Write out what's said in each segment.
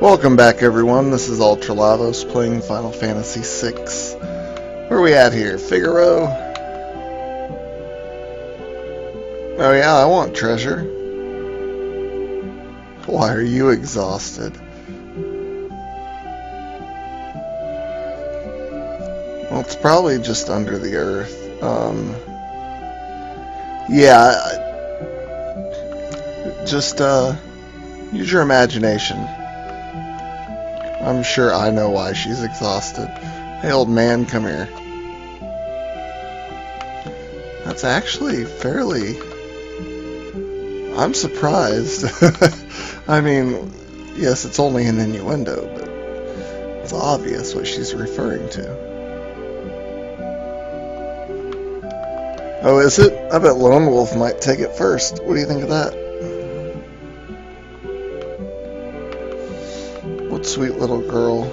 Welcome back everyone, this is Ultra Lavos playing Final Fantasy VI. Where are we at here? Figaro? Oh yeah, I want treasure. Why are you exhausted? Well, it's probably just under the earth. Um, yeah, just uh, use your imagination. I'm sure I know why she's exhausted. Hey, old man, come here. That's actually fairly. I'm surprised. I mean, yes, it's only an innuendo, but it's obvious what she's referring to. Oh, is it? I bet Lone Wolf might take it first. What do you think of that? Sweet little girl.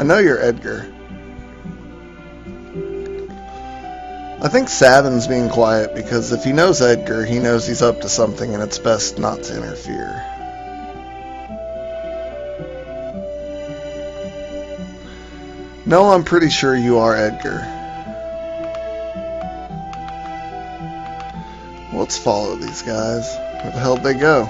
I know you're Edgar. I think Sabin's being quiet because if he knows Edgar, he knows he's up to something and it's best not to interfere. No, I'm pretty sure you are Edgar. Let's follow these guys. Where the hell they go?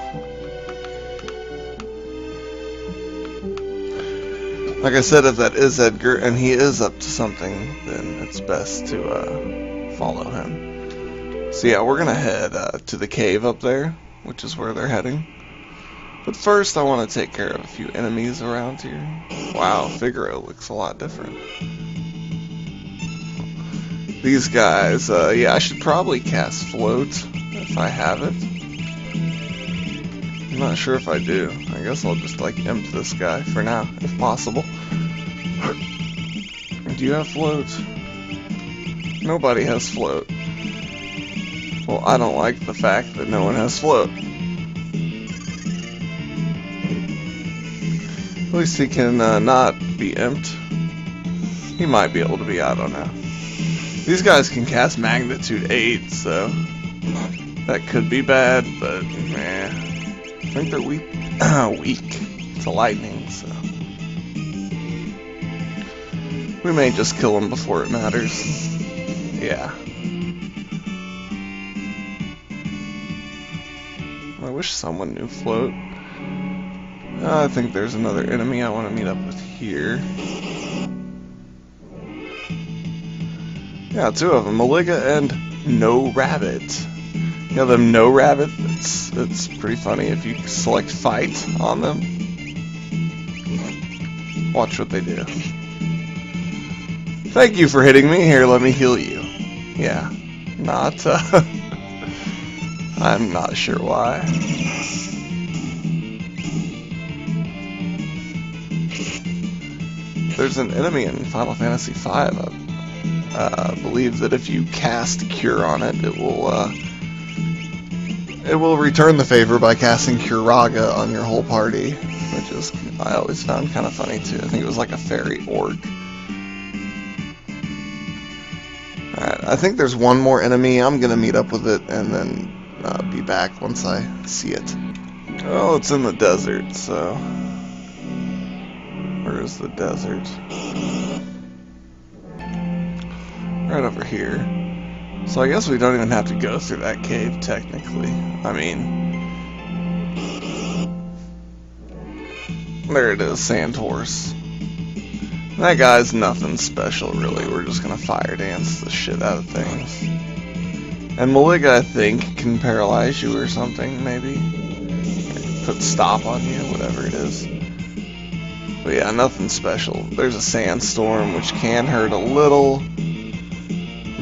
Like I said, if that is Edgar and he is up to something, then it's best to uh, follow him. So yeah, we're gonna head uh, to the cave up there, which is where they're heading. But first, I want to take care of a few enemies around here. Wow, Figaro looks a lot different. These guys, uh, yeah, I should probably cast Float if I have it. I'm not sure if I do. I guess I'll just, like, imp this guy for now, if possible. Do you have Float? Nobody has Float. Well, I don't like the fact that no one has Float. At least he can uh, not be imped. He might be able to be, I don't know. These guys can cast Magnitude 8, so that could be bad, but man, I think they're weak, weak to lightning, so we may just kill them before it matters. Yeah. I wish someone knew float. I think there's another enemy I want to meet up with here. Yeah, two of them, Maliga and NohRabbit. You know them NohRabbit? It's, it's pretty funny if you select Fight on them. Watch what they do. Thank you for hitting me. Here, let me heal you. Yeah, not, uh, I'm not sure why. There's an enemy in Final Fantasy V. Uh, believe that if you cast Cure on it, it will uh, it will return the favor by casting Curaga on your whole party, which is I always found kind of funny too. I think it was like a fairy orc. Alright, I think there's one more enemy. I'm gonna meet up with it and then uh, be back once I see it. Oh, it's in the desert, so where is the desert? Right over here. So I guess we don't even have to go through that cave, technically. I mean... There it is, Sand Horse. That guy's nothing special, really. We're just gonna fire dance the shit out of things. And Maliga, I think, can paralyze you or something, maybe. Put stop on you, whatever it is. But yeah, nothing special. There's a sandstorm, which can hurt a little,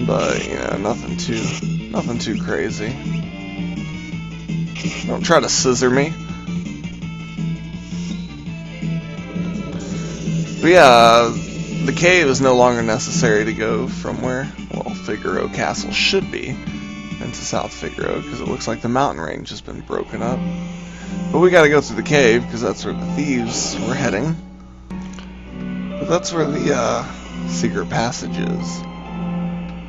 but you know, nothing too, nothing too crazy. Don't try to scissor me. But yeah, the cave is no longer necessary to go from where, well, Figaro Castle should be into South Figaro, because it looks like the mountain range has been broken up. But we gotta go through the cave, because that's where the thieves were heading. But that's where the uh, secret passage is.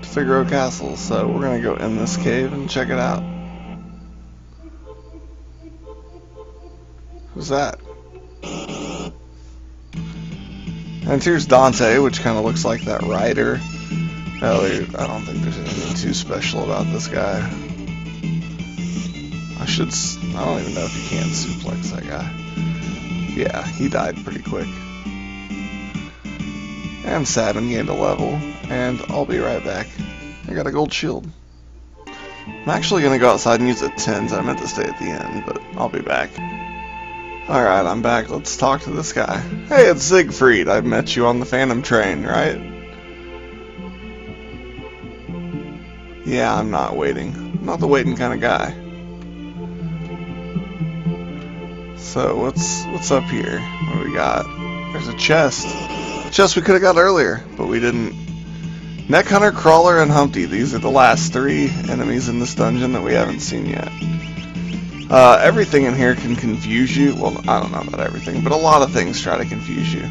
Figaro Castle, so we're gonna go in this cave and check it out. Who's that? And here's Dante, which kind of looks like that rider. Well, oh, I don't think there's anything too special about this guy. I should. I don't even know if you can suplex that guy. Yeah, he died pretty quick. And Sabin gained a level, and I'll be right back. I got a gold shield. I'm actually gonna go outside and use the tens. I meant to stay at the end, but I'll be back. Alright, I'm back. Let's talk to this guy. Hey, it's Siegfried. I met you on the Phantom train, right? Yeah, I'm not waiting. I'm not the waiting kind of guy. So what's what's up here? What do we got? There's a chest. A chest we could have got earlier, but we didn't. Neck Hunter, Crawler, and Humpty. These are the last three enemies in this dungeon that we haven't seen yet. Uh, everything in here can confuse you. Well, I don't know about everything, but a lot of things try to confuse you.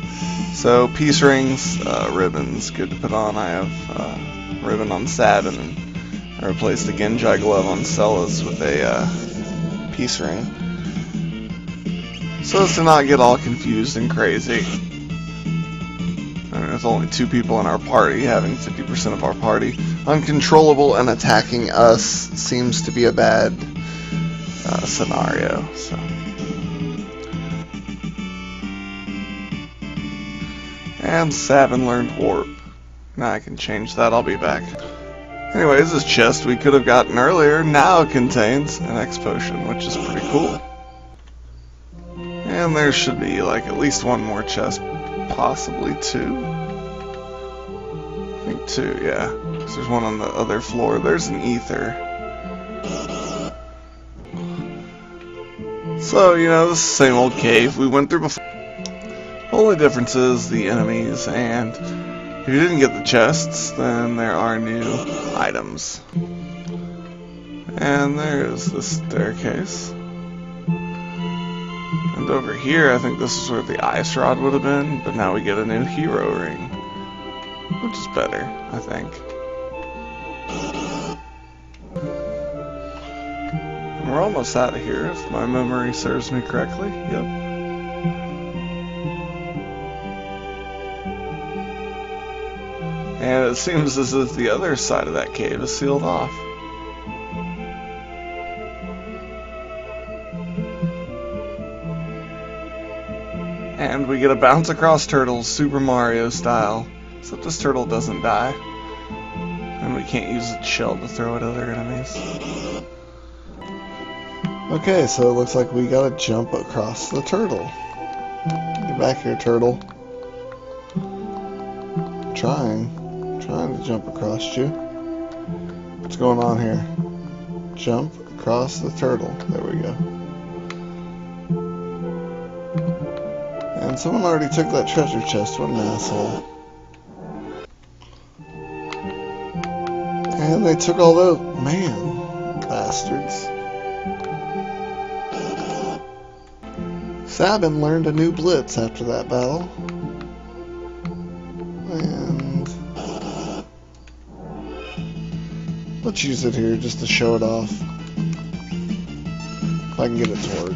So, peace rings, uh, ribbons, good to put on. I have uh, ribbon on Sabin I replaced the Genji glove on Celes with a uh, peace ring. So as to not get all confused and crazy. There's only two people in our party, having 50% of our party. Uncontrollable and attacking us seems to be a bad uh, scenario. So. And Sabin learned Warp. Now I can change that, I'll be back. Anyways, this chest we could have gotten earlier now contains an X potion, which is pretty cool. And there should be like at least one more chest, possibly two. Two, yeah. There's one on the other floor. There's an ether. So, you know, this same old cave we went through before. Only difference is the enemies and if you didn't get the chests, then there are new items. And there's the staircase. And over here, I think this is where the ice rod would have been, but now we get a new hero ring. Which is better, I think. we're almost out of here, if my memory serves me correctly. Yep. And it seems as if the other side of that cave is sealed off. And we get a bounce across turtles, Super Mario style. Except this turtle doesn't die. And we can't use its shell to throw at other enemies. Okay, so it looks like we gotta jump across the turtle. Get back here, turtle. I'm trying trying to jump across you. What's going on here? Jump across the turtle. There we go. And someone already took that treasure chest. What an asshole. And they took all those. Man, bastards. Sabin learned a new blitz after that battle. And. Let's use it here just to show it off. If I can get it to work.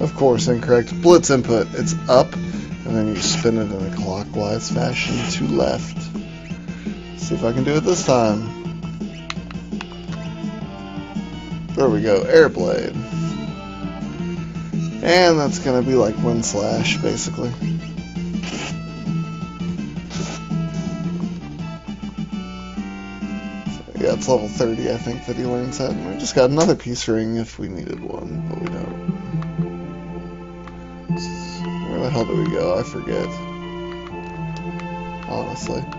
Of course, incorrect. Blitz input. It's up, and then you spin it in a clockwise fashion to left. See if I can do it this time. There we go, Airblade. And that's to be like Wind Slash, basically. Yeah, it's level 30, I think, that he learns that. And we just got another peace ring if we needed one, but we don't. Where the hell do we go? I forget. Honestly.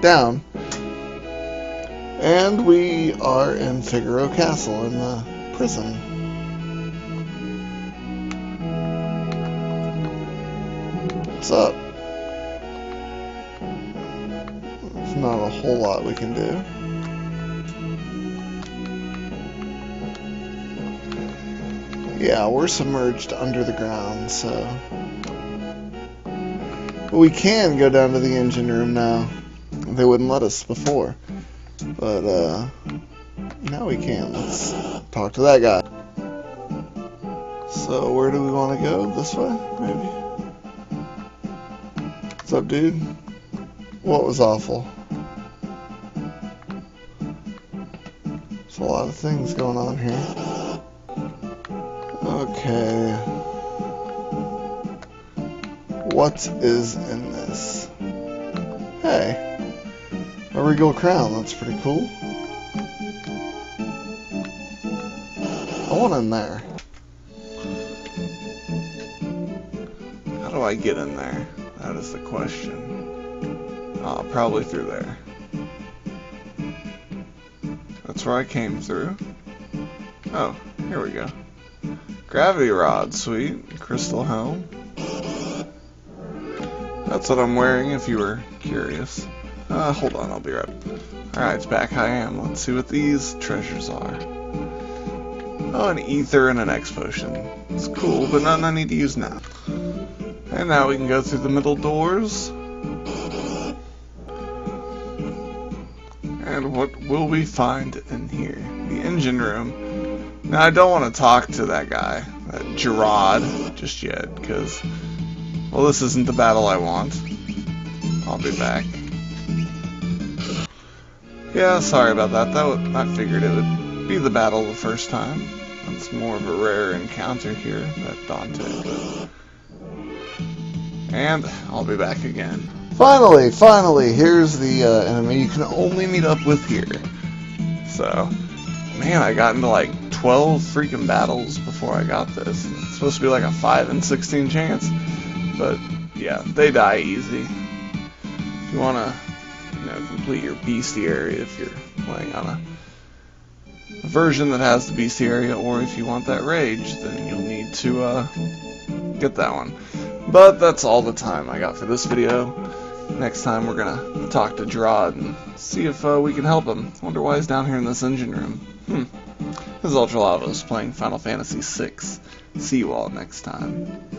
Down. And we are in Figaro Castle in the prison. What's up? not a whole lot we can do. Yeah, we're submerged under the ground, so... But we can go down to the engine room now. They wouldn't let us before. But, uh, now we can. Let's talk to that guy. So, where do we want to go? This way, maybe? What's up, dude? What was awful? There's a lot of things going on here. Okay. What is in this? Regal crown, that's pretty cool. I want in there. How do I get in there? That is the question. Oh, probably through there. That's where I came through. Oh, here we go. Gravity rod, sweet. Crystal helm. That's what I'm wearing if you were curious. Uh, hold on, I'll be right Alright, it's back I am. Let's see what these treasures are. Oh, an ether and an X potion. It's cool, but none I need to use now. And now we can go through the middle doors. And what will we find in here? The engine room. Now, I don't want to talk to that guy, that Gerad, just yet, because, well, this isn't the battle I want. I'll be back. Yeah, sorry about that. That I figured it would be the battle the first time. That's more of a rare encounter here, that Dante. And I'll be back again. Finally, finally, here's the uh, enemy you can only meet up with here. So, man, I got into like 12 freaking battles before I got this. It's supposed to be like a 5 and 16 chance. But, yeah, they die easy. If you want to, know, complete your bestiary if you're playing on a version that has the bestiary, or if you want that rage, then you'll need to uh, get that one. But that's all the time I got for this video. Next time we're gonna talk to Drod and see if uh, we can help him. Wonder why he's down here in this engine room. Hmm. This is Ultra playing Final Fantasy VI. See you all next time.